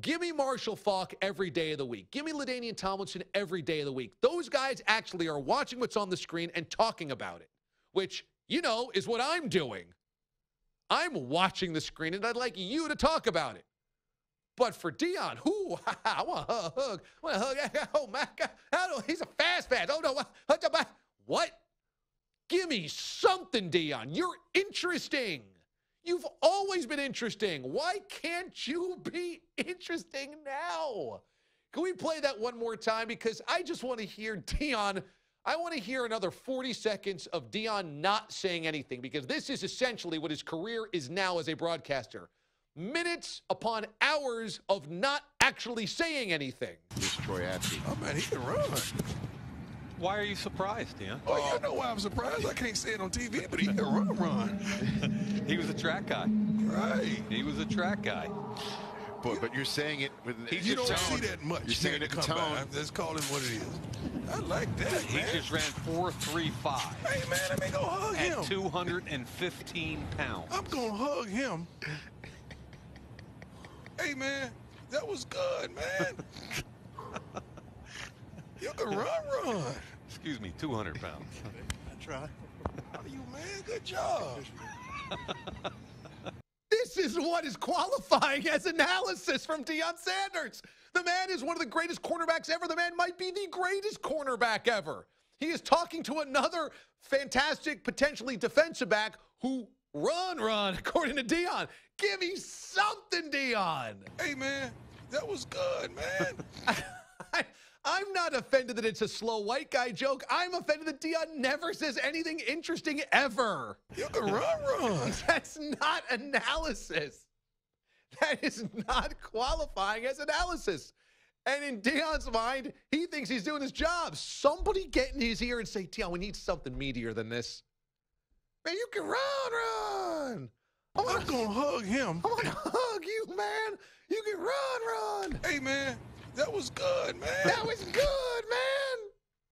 Give me Marshall Faulk every day of the week. Give me LaDainian Tomlinson every day of the week. Those guys actually are watching what's on the screen and talking about it, which, you know, is what I'm doing. I'm watching the screen and I'd like you to talk about it. But for Deion, who I want a hug. I want a hug. Oh my God. Do, he's a fast fast. Oh no. What? What? Give me something, Deion. You're interesting. You've always been interesting. Why can't you be interesting now? Can we play that one more time? Because I just want to hear Deion. I want to hear another 40 seconds of Deion not saying anything because this is essentially what his career is now as a broadcaster. Minutes upon hours of not actually saying anything. This is Troy Apke. Oh, man, he can run. Why are you surprised, Dan? Oh, you know why I'm surprised? I can't see it on TV, but he can run, run. he was a track guy. Right. He was a track guy. But, but you're saying it with He you don't tone. see that much. You're saying it in tone. Let's call him what it is. I like that, He man. just ran 4.35 Hey, man, let me go hug him. at 215 pounds. I'm going to hug him. hey, man, that was good, man. run, run. Excuse me, 200 pounds. I try. How you, man? Good job. This is what is qualifying as analysis from Deion Sanders. The man is one of the greatest cornerbacks ever. The man might be the greatest cornerback ever. He is talking to another fantastic, potentially defensive back who run, run, according to Deion. Give me something, Deion. Hey, man, that was good, man. I, I'm not offended that it's a slow white guy joke. I'm offended that Deion never says anything interesting ever. you can run, run. That's not analysis. That is not qualifying as analysis. And in Deion's mind, he thinks he's doing his job. Somebody get in his ear and say, Deion, we need something meatier than this. Man, you can run, run. I'm going to hug him. I'm gonna hug you, man. You can run, run. Hey, man, that was good, man. That was good, man.